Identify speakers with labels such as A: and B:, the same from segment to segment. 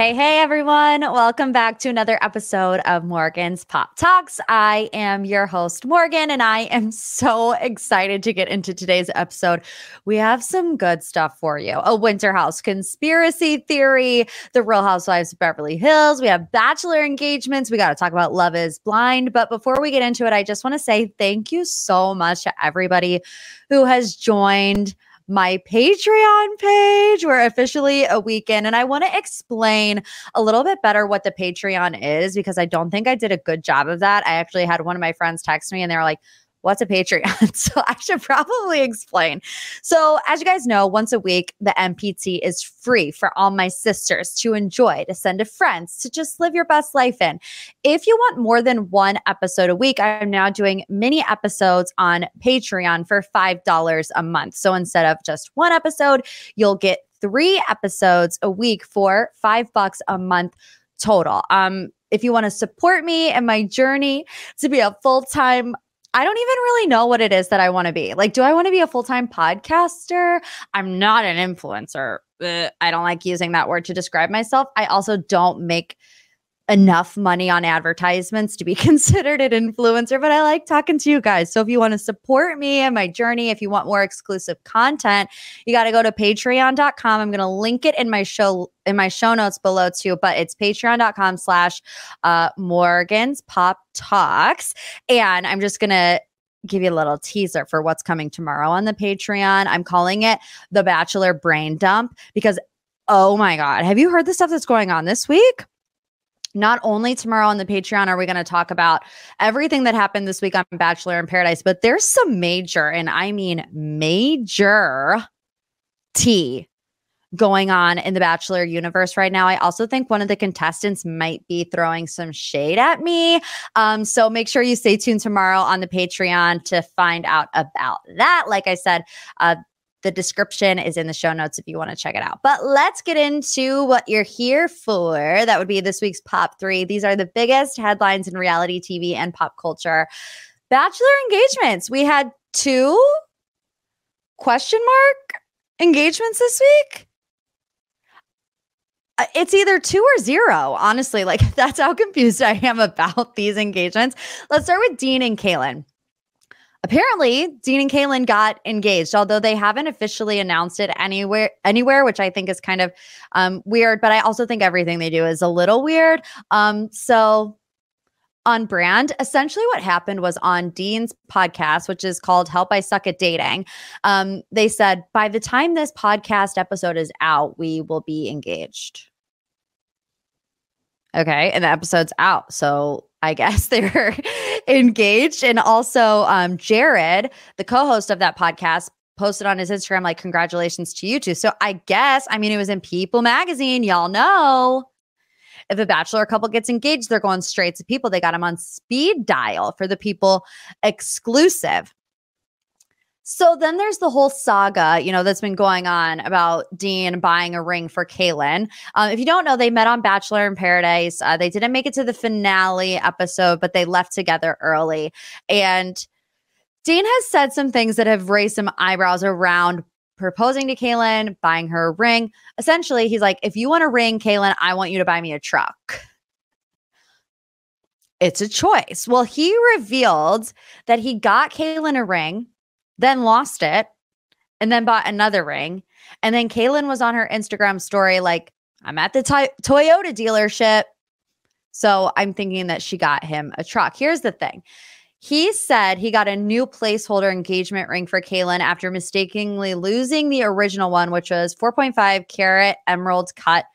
A: Hey, hey, everyone. Welcome back to another episode of Morgan's Pop Talks. I am your host, Morgan, and I am so excited to get into today's episode. We have some good stuff for you a winter house conspiracy theory, the real housewives of Beverly Hills. We have bachelor engagements. We got to talk about Love is Blind. But before we get into it, I just want to say thank you so much to everybody who has joined my Patreon page. We're officially a weekend, and I want to explain a little bit better what the Patreon is because I don't think I did a good job of that. I actually had one of my friends text me and they were like, what's a Patreon? so I should probably explain. So, as you guys know, once a week, the MPT is free for all my sisters to enjoy, to send to friends, to just live your best life in. If you want more than one episode a week, I'm now doing mini episodes on Patreon for $5 a month. So, instead of just one episode, you'll get three episodes a week for five bucks a month total. Um, if you want to support me and my journey to be a full time I don't even really know what it is that I want to be. Like, do I want to be a full time podcaster? I'm not an influencer. Ugh, I don't like using that word to describe myself. I also don't make enough money on advertisements to be considered an influencer, but I like talking to you guys. So if you want to support me and my journey, if you want more exclusive content, you got to go to patreon.com. I'm going to link it in my show in my show notes below too, but it's patreon.com slash uh, Morgan's Pop Talks. And I'm just going to give you a little teaser for what's coming tomorrow on the Patreon. I'm calling it the Bachelor Brain Dump because, oh my God, have you heard the stuff that's going on this week? Not only tomorrow on the Patreon are we going to talk about everything that happened this week on Bachelor in Paradise, but there's some major, and I mean major tea going on in the Bachelor universe right now. I also think one of the contestants might be throwing some shade at me. Um, so make sure you stay tuned tomorrow on the Patreon to find out about that. Like I said, uh, the description is in the show notes if you want to check it out. But let's get into what you're here for. That would be this week's Pop 3. These are the biggest headlines in reality TV and pop culture. Bachelor engagements. We had two question mark engagements this week. Uh, it's either two or zero, honestly. Like, that's how confused I am about these engagements. Let's start with Dean and Caelynn. Apparently, Dean and Caelynn got engaged, although they haven't officially announced it anywhere, anywhere, which I think is kind of um, weird. But I also think everything they do is a little weird. Um, so on brand. Essentially, what happened was on Dean's podcast, which is called Help I Suck at Dating. Um, they said, by the time this podcast episode is out, we will be engaged. Okay. And the episode's out. So I guess they're engaged. And also, um, Jared, the co host of that podcast, posted on his Instagram, like, congratulations to you two. So I guess, I mean, it was in People magazine. Y'all know if a bachelor couple gets engaged, they're going straight to People. They got him on speed dial for the People exclusive. So then there's the whole saga, you know, that's been going on about Dean buying a ring for Caelynn. Um, if you don't know, they met on Bachelor in Paradise. Uh, they didn't make it to the finale episode, but they left together early. And Dean has said some things that have raised some eyebrows around proposing to Caelynn, buying her a ring. Essentially, he's like, if you want a ring, Caelynn, I want you to buy me a truck. It's a choice. Well, he revealed that he got Caelynn a ring then lost it, and then bought another ring. And then Caelynn was on her Instagram story, like, I'm at the Toyota dealership. So I'm thinking that she got him a truck. Here's the thing. He said he got a new placeholder engagement ring for Caelynn after mistakenly losing the original one, which was 4.5 carat emerald cut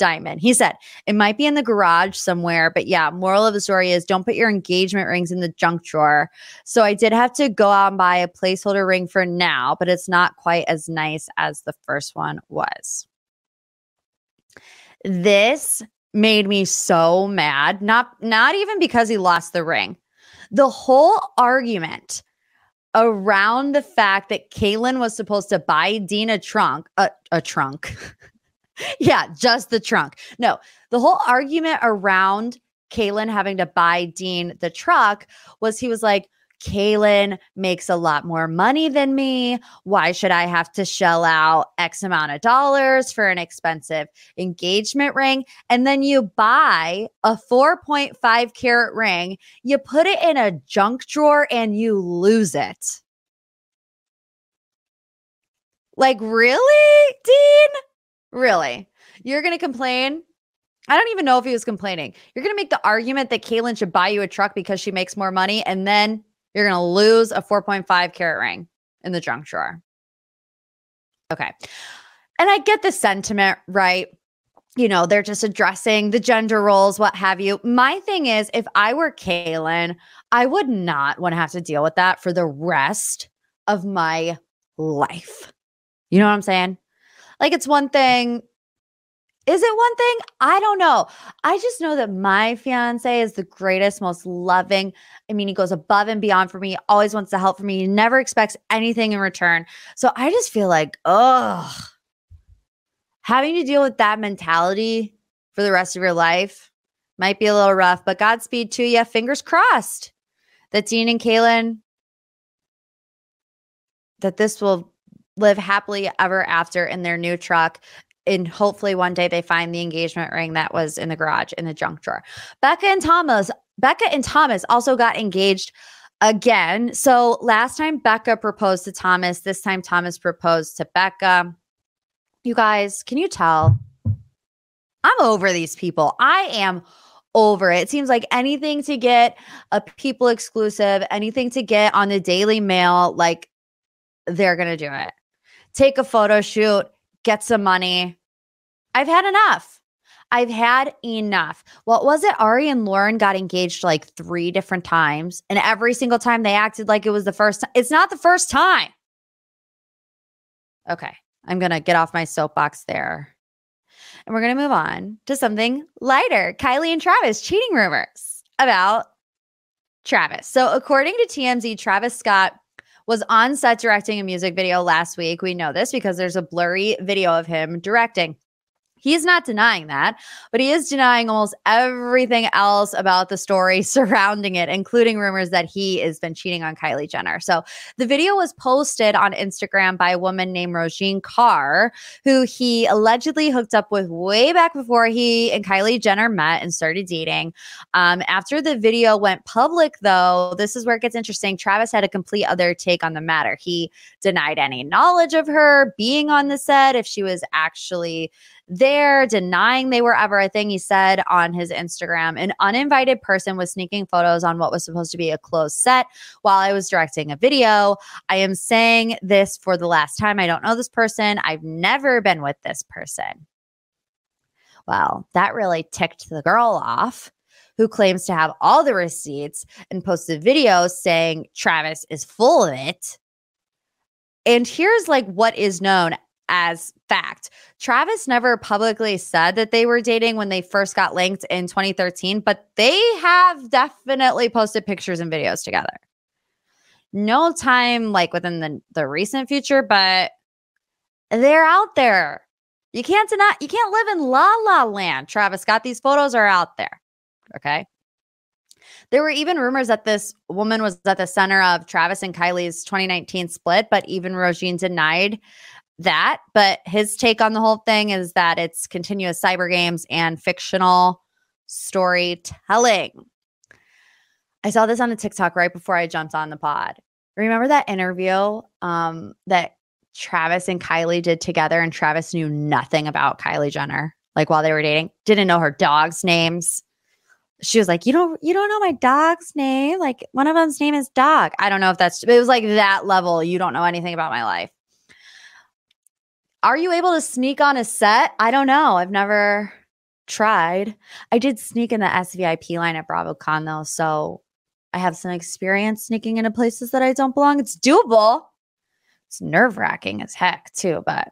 A: diamond. He said, it might be in the garage somewhere, but yeah, moral of the story is don't put your engagement rings in the junk drawer. So I did have to go out and buy a placeholder ring for now, but it's not quite as nice as the first one was. This made me so mad. Not not even because he lost the ring. The whole argument around the fact that Caelynn was supposed to buy Dean a trunk, a, a trunk, yeah, just the trunk. No, the whole argument around Caelynn having to buy Dean the truck was he was like, Caelynn makes a lot more money than me. Why should I have to shell out X amount of dollars for an expensive engagement ring? And then you buy a 4.5 carat ring, you put it in a junk drawer and you lose it. Like, really, Dean? Really? You're going to complain? I don't even know if he was complaining. You're going to make the argument that Caelynn should buy you a truck because she makes more money, and then you're going to lose a 4.5 carat ring in the junk drawer. Okay. And I get the sentiment, right? You know, they're just addressing the gender roles, what have you. My thing is, if I were Caelynn, I would not want to have to deal with that for the rest of my life. You know what I'm saying? Like, it's one thing is it one thing? I don't know. I just know that my fiance is the greatest, most loving. I mean, he goes above and beyond for me, always wants to help for me. He never expects anything in return. So I just feel like, oh, having to deal with that mentality for the rest of your life might be a little rough, but Godspeed to you. Fingers crossed that Dean and Caelynn, that this will live happily ever after in their new truck and hopefully one day they find the engagement ring that was in the garage in the junk drawer. Becca and Thomas, Becca and Thomas also got engaged again. So last time Becca proposed to Thomas, this time Thomas proposed to Becca. You guys, can you tell? I'm over these people. I am over it. It seems like anything to get a people exclusive, anything to get on the Daily Mail, like they're going to do it. Take a photo shoot, get some money. I've had enough. I've had enough. What was it? Arie and Lauren got engaged like three different times, and every single time they acted like it was the first time. It's not the first time. Okay, I'm going to get off my soapbox there. And we're going to move on to something lighter Kylie and Travis cheating rumors about Travis. So, according to TMZ, Travis Scott was on set directing a music video last week. We know this because there's a blurry video of him directing. He's not denying that, but he is denying almost everything else about the story surrounding it, including rumors that he has been cheating on Kylie Jenner. So the video was posted on Instagram by a woman named Rojean Kar, who he allegedly hooked up with way back before he and Kylie Jenner met and started dating. Um, after the video went public, though, this is where it gets interesting. Travis had a complete other take on the matter. He denied any knowledge of her being on the set, if she was actually there, denying they were ever a thing. He said on his Instagram, an uninvited person was sneaking photos on what was supposed to be a closed set while I was directing a video. I am saying this for the last time. I don't know this person. I've never been with this person. Well, that really ticked the girl off who claims to have all the receipts and posted videos saying Travis is full of it. And here's like what is known as fact. Travis never publicly said that they were dating when they first got linked in 2013, but they have definitely posted pictures and videos together. No time like within the, the recent future, but they're out there. You can't deny, you can't live in la la land. Travis Scott, these photos are out there. Okay. There were even rumors that this woman was at the center of Travis and Kylie's 2019 split, but even Rojean denied that, but his take on the whole thing is that it's continuous cyber games and fictional storytelling. I saw this on a TikTok right before I jumped on the pod. Remember that interview um, that Travis and Kylie did together, and Travis knew nothing about Kylie Jenner, like while they were dating, didn't know her dogs' names. She was like, "You don't, you don't know my dog's name. Like one of them's name is Dog. I don't know if that's. It was like that level. You don't know anything about my life. Are you able to sneak on a set? I don't know. I've never tried. I did sneak in the SVIP line at BravoCon though, so I have some experience sneaking into places that I don't belong. It's doable. It's nerve wracking as heck too, but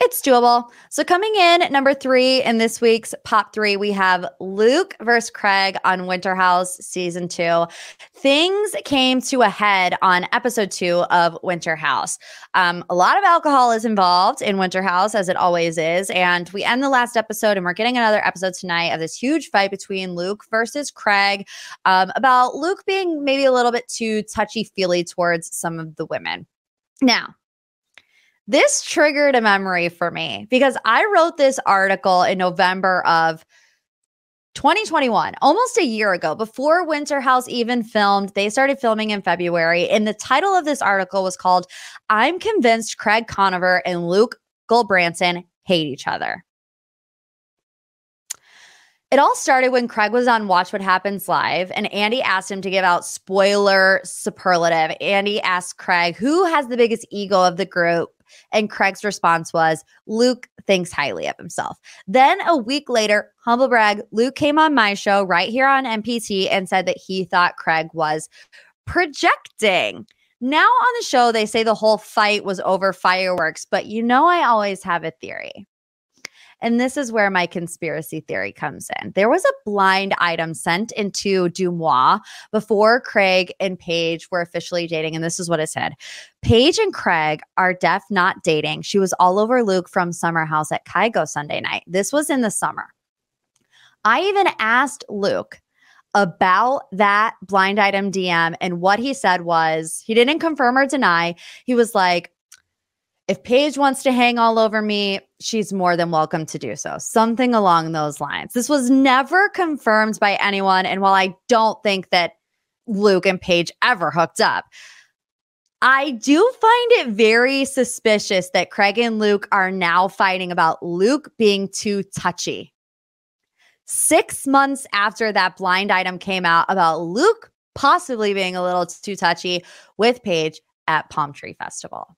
A: It's doable. So coming in number three in this week's pop three, we have Luke versus Craig on Winter House season two. Things came to a head on episode two of Winter House. Um, a lot of alcohol is involved in Winter House, as it always is. And we end the last episode, and we're getting another episode tonight of this huge fight between Luke versus Craig um, about Luke being maybe a little bit too touchy feely towards some of the women. Now, this triggered a memory for me because I wrote this article in November of 2021, almost a year ago, before Winter House even filmed. They started filming in February. And the title of this article was called I'm Convinced Craig Conover and Luke Gulbranson Hate Each Other. It all started when Craig was on Watch What Happens Live and Andy asked him to give out spoiler superlative. Andy asked Craig, who has the biggest ego of the group? And Craig's response was, Luke thinks highly of himself. Then a week later, humble brag, Luke came on my show right here on MPT and said that he thought Craig was projecting. Now on the show, they say the whole fight was over fireworks, but you know, I always have a theory. And this is where my conspiracy theory comes in. There was a blind item sent into DeuxMoi before Craig and Paige were officially dating. And this is what it said Paige and Craig are deaf not dating. She was all over Luke from Summer House at Kygo Sunday night. This was in the summer. I even asked Luke about that blind item DM, and what he said was he didn't confirm or deny. He was like, if Paige wants to hang all over me, she's more than welcome to do so. Something along those lines. This was never confirmed by anyone. And while I don't think that Luke and Paige ever hooked up, I do find it very suspicious that Craig and Luke are now fighting about Luke being too touchy. Six months after that blind item came out about Luke possibly being a little too touchy with Paige at Palm Tree Festival.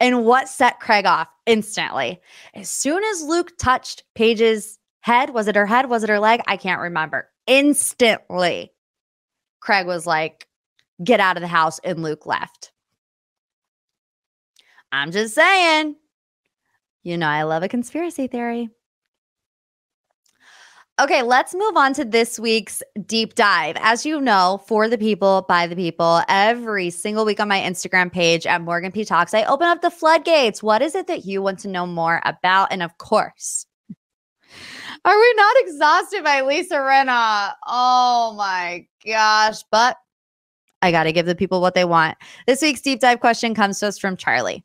A: And what set Craig off instantly? As soon as Luke touched Paige's head, was it her head? Was it her leg? I can't remember. Instantly, Craig was like, get out of the house, and Luke left. I'm just saying. You know, I love a conspiracy theory. Okay, let's move on to this week's deep dive. As you know, for the people, by the people, every single week on my Instagram page at Morgan P Talks, I open up the floodgates. What is it that you want to know more about? And of course, are we not exhausted by Lisa Rinna? Oh my gosh. But I got to give the people what they want. This week's deep dive question comes to us from Charlie.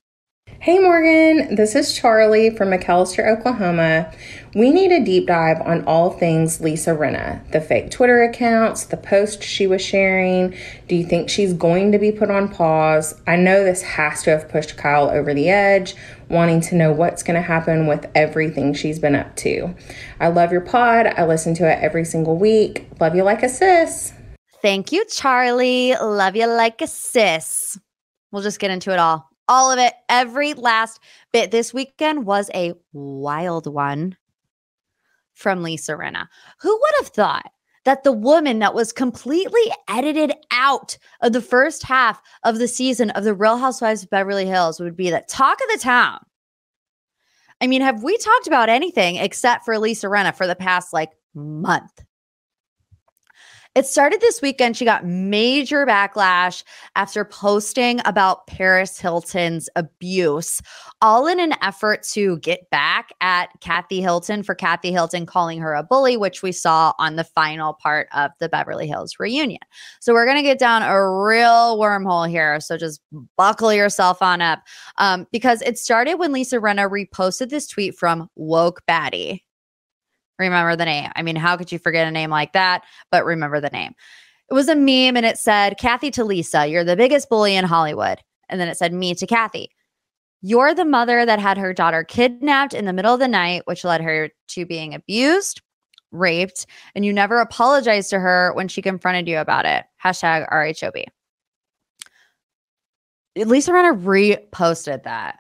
B: Hey Morgan, this is Charlie from McAlester, Oklahoma. We need a deep dive on all things Lisa Rinna, the fake Twitter accounts, the post she was sharing. Do you think she's going to be put on pause? I know this has to have pushed Kyle over the edge, wanting to know what's going to happen with everything she's been up to. I love your pod. I listen to it every single week. Love you like a sis.
A: Thank you, Charlie. Love you like a sis. We'll just get into it all all of it, every last bit. This weekend was a wild one from Lisa Rinna. Who would have thought that the woman that was completely edited out of the first half of the season of The Real Housewives of Beverly Hills would be the talk of the town? I mean, have we talked about anything except for Lisa Rinna for the past like month? It started this weekend. She got major backlash after posting about Paris Hilton's abuse, all in an effort to get back at Kathy Hilton for Kathy Hilton calling her a bully, which we saw on the final part of the Beverly Hills reunion. So we're going to get down a real wormhole here. So just buckle yourself on up um, because it started when Lisa Rinna reposted this tweet from Woke Baddie remember the name. I mean, how could you forget a name like that? But remember the name. It was a meme and it said, Kathy to Lisa, you're the biggest bully in Hollywood. And then it said, me to Kathy. You're the mother that had her daughter kidnapped in the middle of the night, which led her to being abused, raped, and you never apologized to her when she confronted you about it. Hashtag RHOB. Lisa Rinna reposted that.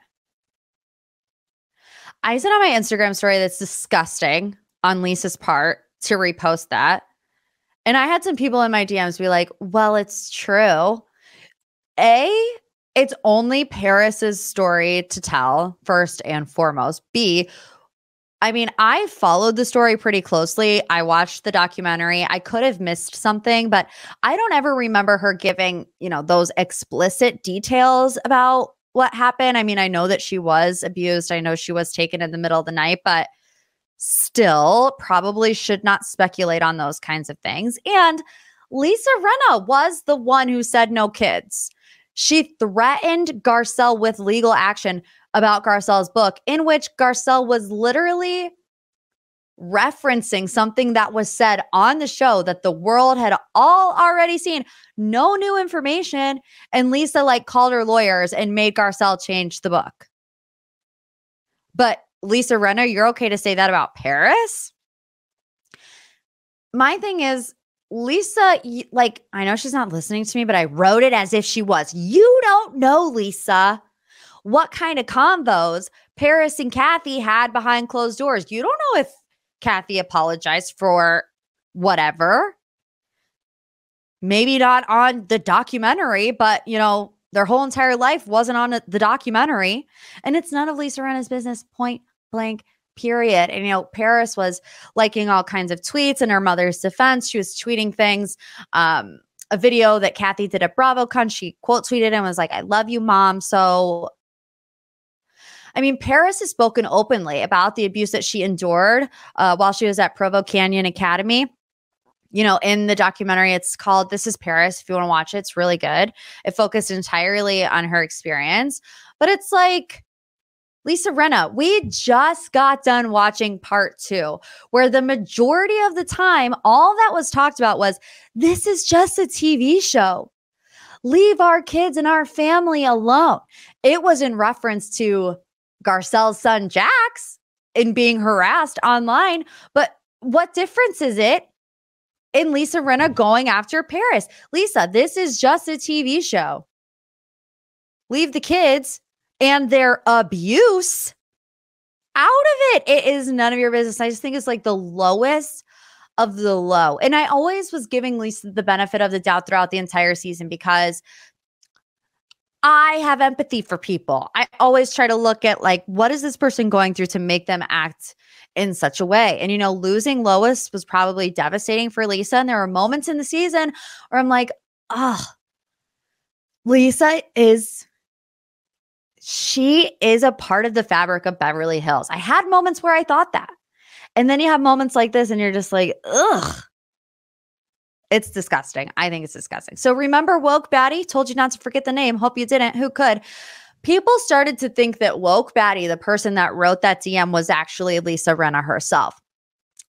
A: I said on my Instagram story that's disgusting on Lisa's part to repost that. And I had some people in my DMs be like, well, it's true. A, it's only Paris's story to tell, first and foremost. B, I mean, I followed the story pretty closely. I watched the documentary. I could have missed something, but I don't ever remember her giving, you know, those explicit details about what happened. I mean, I know that she was abused. I know she was taken in the middle of the night, but still probably should not speculate on those kinds of things. And Lisa Rinna was the one who said no kids. She threatened Garcelle with legal action about Garcelle's book, in which Garcelle was literally referencing something that was said on the show that the world had all already seen. No new information. And Lisa like called her lawyers and made Garcelle change the book. But Lisa Rinna, you're okay to say that about Paris? My thing is, Lisa, like, I know she's not listening to me, but I wrote it as if she was. You don't know, Lisa, what kind of convos Paris and Kathy had behind closed doors. You don't know if Kathy apologized for whatever. Maybe not on the documentary, but, you know, their whole entire life wasn't on the documentary. And it's none of Lisa Rinna's business, point blank period. And, you know, Paris was liking all kinds of tweets in her mother's defense. She was tweeting things. Um, a video that Kathy did at BravoCon, she quote tweeted and was like, I love you, mom. So, I mean, Paris has spoken openly about the abuse that she endured uh, while she was at Provo Canyon Academy. You know, in the documentary, it's called This is Paris. If you want to watch it, it's really good. It focused entirely on her experience, but it's like, Lisa Rinna, we just got done watching part two, where the majority of the time, all that was talked about was this is just a TV show. Leave our kids and our family alone. It was in reference to Garcelle's son, Jax, in being harassed online. But what difference is it in Lisa Rinna going after Paris? Lisa, this is just a TV show. Leave the kids and their abuse out of it. It is none of your business. I just think it's like the lowest of the low. And I always was giving Lisa the benefit of the doubt throughout the entire season because I have empathy for people. I always try to look at like what is this person going through to make them act in such a way. And you know, losing Lois was probably devastating for Lisa and there were moments in the season where I'm like, "Oh, Lisa is she is a part of the fabric of Beverly Hills. I had moments where I thought that. And then you have moments like this and you're just like, ugh. It's disgusting. I think it's disgusting. So remember woke baddie? Told you not to forget the name. Hope you didn't. Who could? People started to think that woke baddie, the person that wrote that DM, was actually Lisa Rinna herself.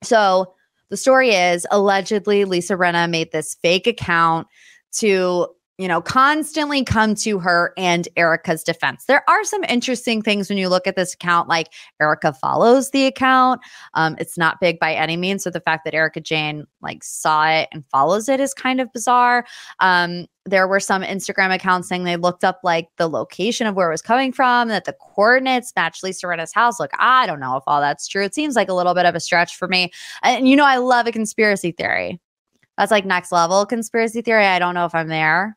A: So the story is allegedly Lisa Rinna made this fake account to you know, constantly come to her and Erika's defense. There are some interesting things when you look at this account, like Erica follows the account. Um, it's not big by any means. So the fact that Erika Jayne like saw it and follows it is kind of bizarre. Um, there were some Instagram accounts saying they looked up like the location of where it was coming from, that the coordinates matched Lisa Rinna's house. Look, I don't know if all that's true. It seems like a little bit of a stretch for me. And you know, I love a conspiracy theory. That's like next level conspiracy theory. I don't know if I'm there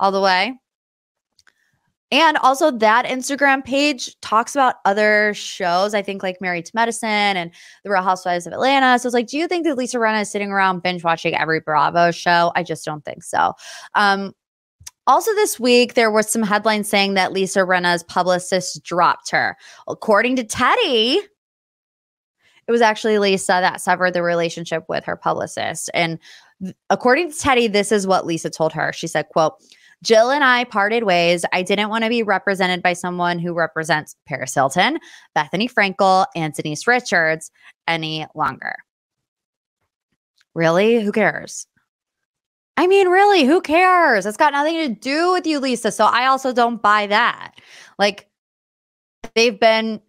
A: all the way. And also, that Instagram page talks about other shows. I think like Married to Medicine and The Real Housewives of Atlanta. So it's like, do you think that Lisa Rinna is sitting around binge watching every Bravo show? I just don't think so. Um, also, this week, there were some headlines saying that Lisa Rinna's publicist dropped her. According to Teddi, it was actually Lisa that severed the relationship with her publicist. And according to Teddi, this is what Lisa told her. She said, quote, Jill and I parted ways. I didn't want to be represented by someone who represents Paris Hilton, Bethenny Frankel, and Denise Richards any longer. Really? Who cares? I mean, really, who cares? It's got nothing to do with you, Lisa. So I also don't buy that. Like, they've been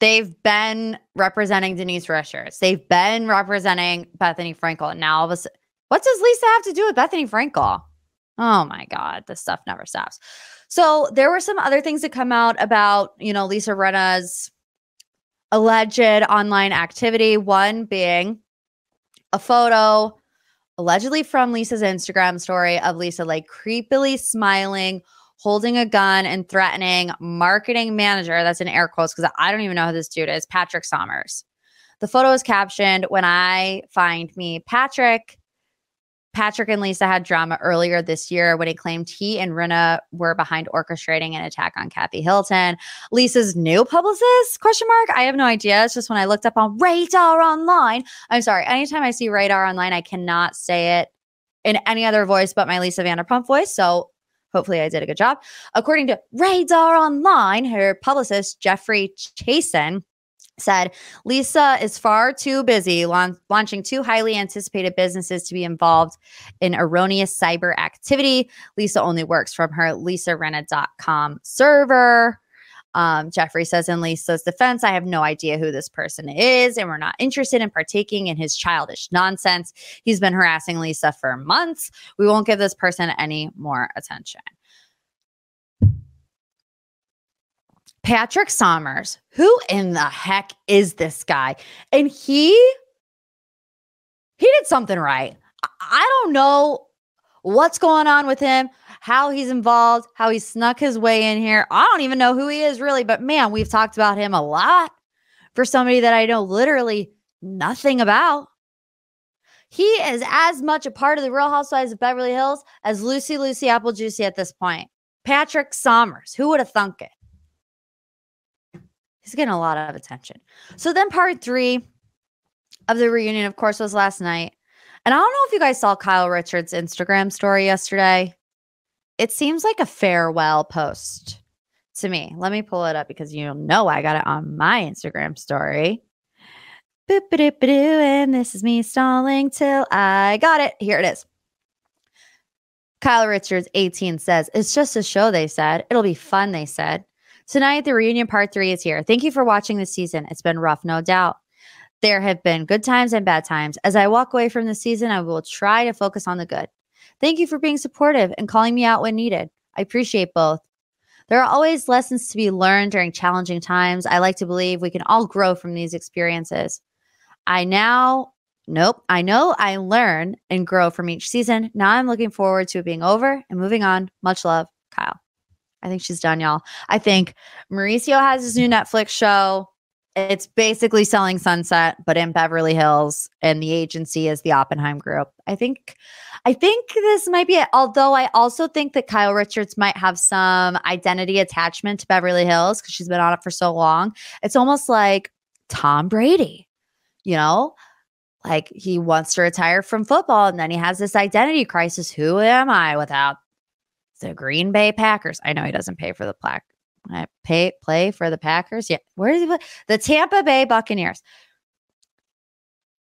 A: they've been representing Denise Richards. They've been representing Bethenny Frankel. And now all of a sudden, what does Lisa have to do with Bethenny Frankel? Oh my God, this stuff never stops. So there were some other things that come out about, you know, Lisa Rinna's alleged online activity. One being a photo allegedly from Lisa's Instagram story of Lisa like creepily smiling, holding a gun and threatening marketing manager, that's in air quotes because I don't even know who this dude is, Patrick Sommers. The photo is captioned When I find me Patrick. Patrick and Lisa had drama earlier this year when he claimed he and Rinna were behind orchestrating an attack on Kathy Hilton. Lisa's new publicist? Question mark. I have no idea. It's just when I looked up on Radar Online. I'm sorry. Anytime I see Radar Online, I cannot say it in any other voice but my Lisa Vanderpump voice. So hopefully I did a good job. According to Radar Online, her publicist Jeffrey Chassen said Lisa is far too busy launching two highly anticipated businesses to be involved in erroneous cyber activity. Lisa only works from her lisarinna.com server. Um, Jeffrey says in Lisa's defense, I have no idea who this person is, and we're not interested in partaking in his childish nonsense. He's been harassing Lisa for months. We won't give this person any more attention. Patrick Sommers, who in the heck is this guy? And he he did something right. I don't know what's going on with him, how he's involved, how he snuck his way in here. I don't even know who he is really, but man, we've talked about him a lot for somebody that I know literally nothing about. He is as much a part of the Real Housewives of Beverly Hills as Lucy Lucy Apple Juicy at this point. Patrick Sommers, who would have thunk it? He's getting a lot of attention. So then part three of the reunion, of course, was last night. And I don't know if you guys saw Kyle Richards' Instagram story yesterday. It seems like a farewell post to me. Let me pull it up because you know I got it on my Instagram story. And this is me stalling till I got it. Here it is. Kyle Richards, 18, says, It's just a show, they said. It'll be fun, they said. Tonight, the reunion part three is here. Thank you for watching this season. It's been rough, no doubt. There have been good times and bad times. As I walk away from the season, I will try to focus on the good. Thank you for being supportive and calling me out when needed. I appreciate both. There are always lessons to be learned during challenging times. I like to believe we can all grow from these experiences. I now, nope, I know I learn and grow from each season. Now I'm looking forward to it being over and moving on. Much love, Kyle. I think she's done, y'all. I think Mauricio has his new Netflix show. It's basically selling Sunset, but in Beverly Hills, and the agency is the Oppenheim Group. I think, I think this might be it. Although I also think that Kyle Richards might have some identity attachment to Beverly Hills because she's been on it for so long. It's almost like Tom Brady, you know, like he wants to retire from football, and then he has this identity crisis. Who am I without the Green Bay Packers. I know he doesn't pay for the plaque. I pay play for the Packers. Yeah, where is he? The Tampa Bay Buccaneers.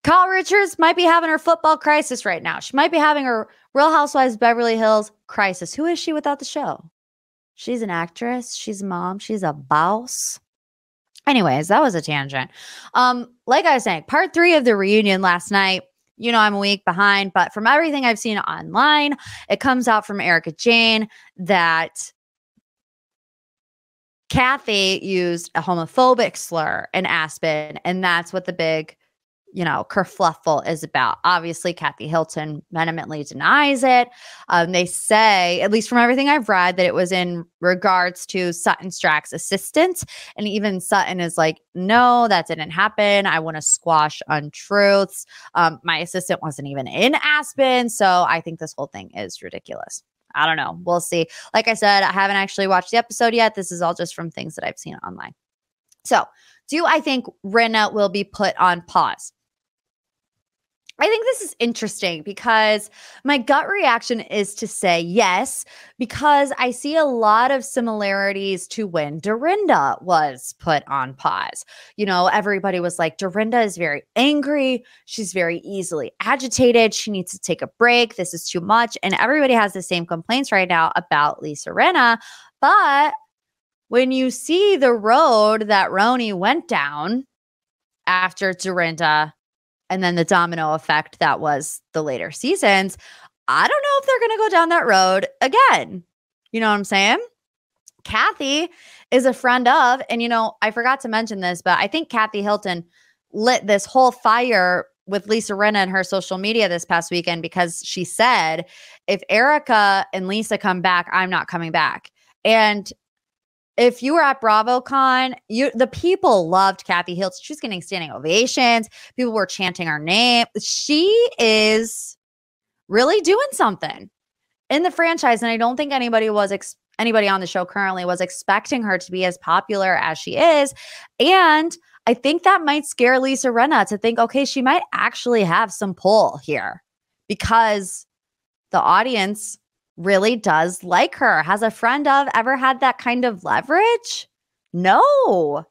A: Kyle Richards might be having her football crisis right now. She might be having her Real Housewives Beverly Hills crisis. Who is she without the show? She's an actress. She's a mom. She's a boss. Anyways, that was a tangent. Um, like I was saying, part three of the reunion last night you know, I'm a week behind, but from everything I've seen online, it comes out from Erika Jayne that Kathy used a homophobic slur in Aspen, and that's what the big you know, kerfluffle is about. Obviously, Kathy Hilton vehemently denies it. Um, they say, at least from everything I've read, that it was in regards to Sutton Stracke's assistant. And even Sutton is like, no, that didn't happen. I want to squash untruths. Um, my assistant wasn't even in Aspen. So I think this whole thing is ridiculous. I don't know. We'll see. Like I said, I haven't actually watched the episode yet. This is all just from things that I've seen online. So, do I think Rinna will be put on pause? I think this is interesting because my gut reaction is to say yes, because I see a lot of similarities to when Dorinda was put on pause. You know, everybody was like, Dorinda is very angry. She's very easily agitated. She needs to take a break. This is too much. And everybody has the same complaints right now about Lisa Rinna. But when you see the road that RHONY went down after Dorinda and then the domino effect that was the later seasons. I don't know if they're going to go down that road again. You know what I'm saying? Kathy is a friend of, and you know, I forgot to mention this, but I think Kathy Hilton lit this whole fire with Lisa Rinna and her social media this past weekend because she said, if Erika and Lisa come back, I'm not coming back. And if you were at BravoCon, you the people loved Kathy Hilton. She's getting standing ovations. People were chanting her name. She is really doing something in the franchise, and I don't think anybody was ex- anybody on the show currently was expecting her to be as popular as she is. And I think that might scare Lisa Rinna to think, okay, she might actually have some pull here because the audience really does like her. Has a friend of ever had that kind of leverage? No,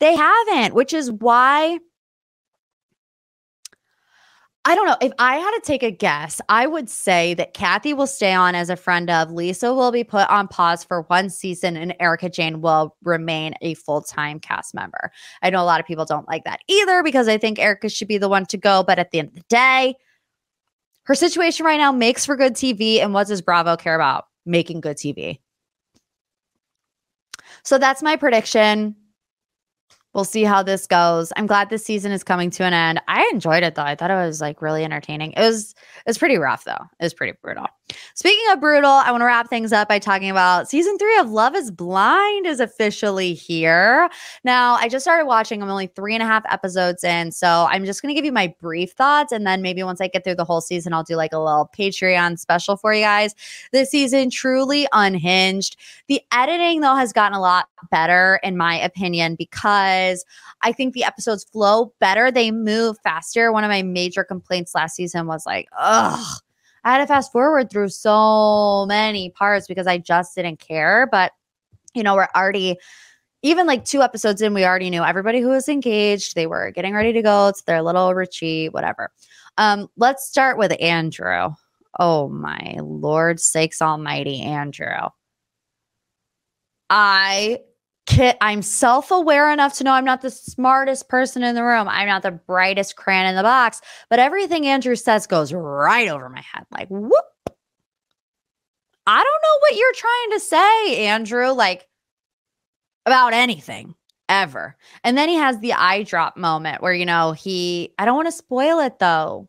A: they haven't, which is why I don't know. If I had to take a guess, I would say that Kathy will stay on as a friend of. Lisa will be put on pause for one season, and Erika Jayne will remain a full time cast member. I know a lot of people don't like that either because I think Erika should be the one to go. But at the end of the day, her situation right now makes for good TV. And what does Bravo care about? Making good TV. So that's my prediction. We'll see how this goes. I'm glad this season is coming to an end. I enjoyed it though. I thought it was like really entertaining. It was it's pretty rough though. It was pretty brutal. Speaking of brutal, I want to wrap things up by talking about season three of Love is Blind is officially here. Now, I just started watching. I'm only three and a half episodes in. So I'm just gonna give you my brief thoughts. And then maybe once I get through the whole season, I'll do like a little Patreon special for you guys. This season truly unhinged. The editing though has gotten a lot better, in my opinion, because I think the episodes flow better. They move faster. One of my major complaints last season was like, ugh, I had to fast forward through so many parts because I just didn't care. But, you know, we're already, even like two episodes in, we already knew everybody who was engaged. They were getting ready to go to their little retreat, whatever. Um, let's start with Andrew. Oh my Lord sakes almighty, Andrew. I I'm self aware enough to know I'm not the smartest person in the room. I'm not the brightest crayon in the box, but everything Andrew says goes right over my head. Like, whoop. I don't know what you're trying to say, Andrew, like about anything ever. And then he has the eye drop moment where, you know, he, I don't want to spoil it though.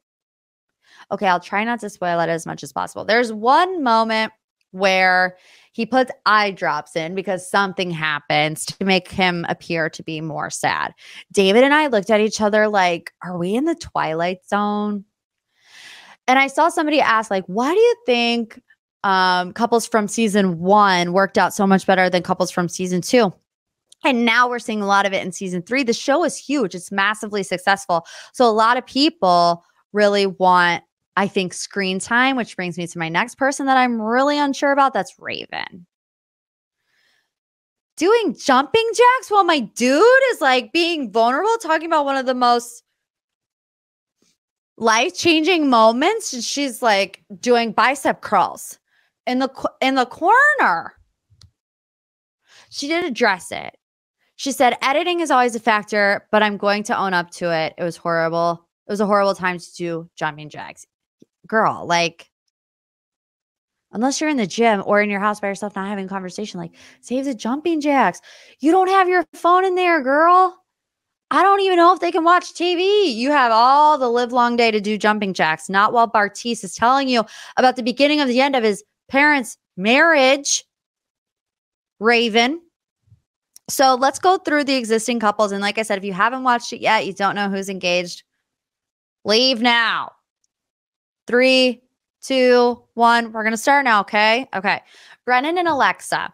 A: Okay, I'll try not to spoil it as much as possible. There's one moment where he puts eye drops in because something happens to make him appear to be more sad. David and I looked at each other like, are we in the twilight zone? And I saw somebody ask like, why do you think um, couples from season 1 worked out so much better than couples from season 2? And now we're seeing a lot of it in season 3. The show is huge. It's massively successful. So a lot of people really want I think screen time, which brings me to my next person that I'm really unsure about. That's Raven. Doing jumping jacks while my dude is like being vulnerable, talking about one of the most life changing moments. And she's like doing bicep curls in the in the corner. She did address it. She said, editing is always a factor, but I'm going to own up to it. It was horrible. It was a horrible time to do jumping jacks girl, like, unless you're in the gym or in your house by yourself, not having a conversation, like, save the jumping jacks. You don't have your phone in there, girl. I don't even know if they can watch TV. You have all the live long day to do jumping jacks, not while Bartise is telling you about the beginning of the end of his parents' marriage. Raven. So let's go through the existing couples. And like I said, if you haven't watched it yet, you don't know who's engaged, leave now. Three, two, one. We're going to start now. Okay. Okay. Brennan and Alexa.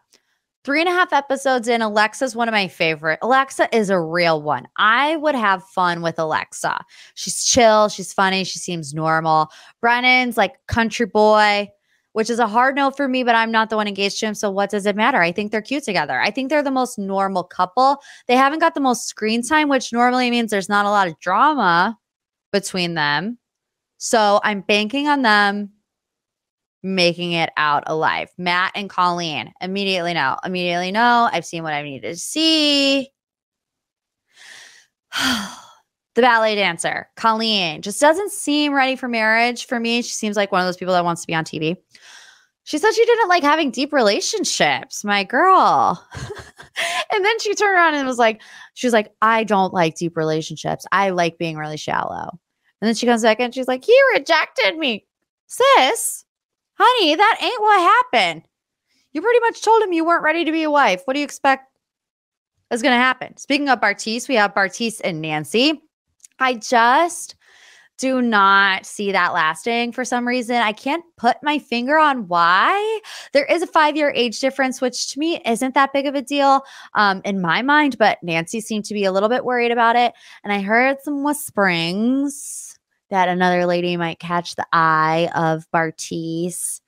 A: Three and a half episodes in, Alexa's one of my favorite. Alexa is a real one. I would have fun with Alexa. She's chill. She's funny. She seems normal. Brennan's like country boy, which is a hard no for me, but I'm not the one engaged to him. So what does it matter? I think they're cute together. I think they're the most normal couple. They haven't got the most screen time, which normally means there's not a lot of drama between them. So I'm banking on them making it out alive. Matt and Colleen immediately no, immediately no. I've seen what I needed to see. the ballet dancer, Colleen, just doesn't seem ready for marriage for me. She seems like one of those people that wants to be on TV. She said she didn't like having deep relationships, my girl. and then she turned around and was like, she was like, I don't like deep relationships. I like being really shallow. And then she comes back and she's like, he rejected me. Sis, honey, that ain't what happened. You pretty much told him you weren't ready to be a wife. What do you expect is going to happen? Speaking of Bartise, we have Bartise and Nancy. I just do not see that lasting for some reason. I can't put my finger on why. There is a five year age difference, which to me isn't that big of a deal um, in my mind, but Nancy seemed to be a little bit worried about it. And I heard some whisperings that another lady might catch the eye of Bartise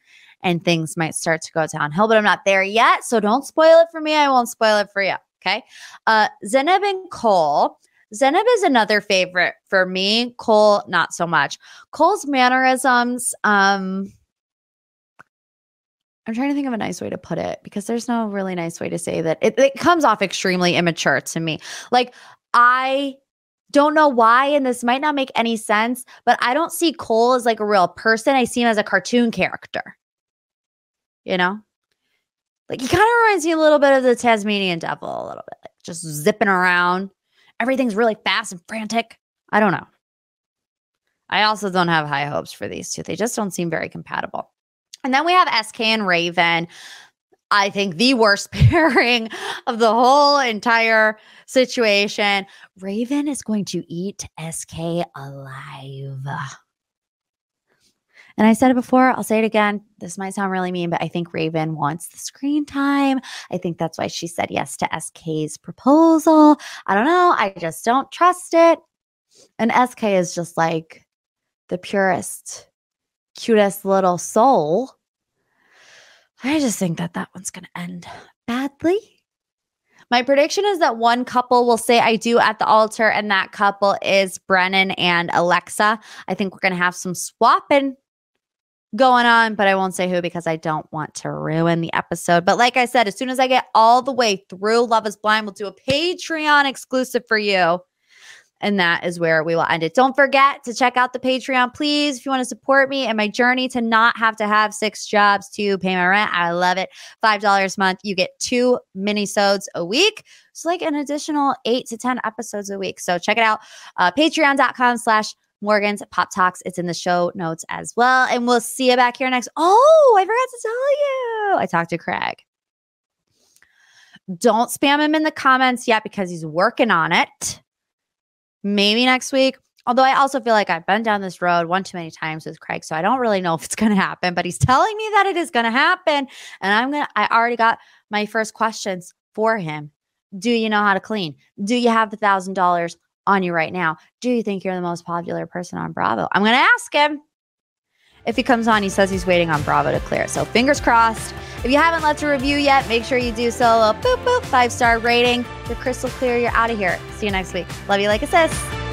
A: and things might start to go downhill, but I'm not there yet. So don't spoil it for me. I won't spoil it for you. Okay. Uh, Zanab and Cole Zanab is another favorite for me. Cole, not so much. Cole's mannerisms, um, I'm trying to think of a nice way to put it because there's no really nice way to say that. It, it comes off extremely immature to me. Like, I don't know why, and this might not make any sense, but I don't see Cole as like a real person. I see him as a cartoon character. You know? Like, he kind of reminds me a little bit of the Tasmanian devil, a little bit, like just zipping around everything's really fast and frantic. I don't know. I also don't have high hopes for these two. They just don't seem very compatible. And then we have SK and Raven. I think the worst pairing of the whole entire situation. Raven is going to eat SK alive. And I said it before, I'll say it again. This might sound really mean, but I think Raven wants the screen time. I think that's why she said yes to SK's proposal. I don't know. I just don't trust it. And SK is just like the purest, cutest little soul. I just think that that one's going to end badly. My prediction is that one couple will say I do at the altar, and that couple is Brennon and Alexa. I think we're going to have some swapping going on, but I won't say who because I don't want to ruin the episode. But like I said, as soon as I get all the way through Love is Blind, we'll do a Patreon exclusive for you. And that is where we will end it. Don't forget to check out the Patreon, please, if you want to support me and my journey to not have to have six jobs to pay my rent. I love it. $5 a month. You get two mini-sodes a week. It's like an additional eight to 10 episodes a week. So check it out. Uh, Patreon.com slash Morgan's Pop Talks. It's in the show notes as well. And we'll see you back here next. Oh, I forgot to tell you. I talked to Craig. Don't spam him in the comments yet because he's working on it. Maybe next week. Although I also feel like I've been down this road one too many times with Craig, so I don't really know if it's going to happen, but he's telling me that it is going to happen. And I'm going to, I already got my first questions for him. Do you know how to clean? Do you have the thousand dollars on you right now. Do you think you're the most popular person on Bravo? I'm going to ask him. If he comes on, he says he's waiting on Bravo to clear. So fingers crossed. If you haven't left a review yet, make sure you do so. A boop boop five star rating. You're crystal clear. You're out of here. See you next week. Love you like a sis.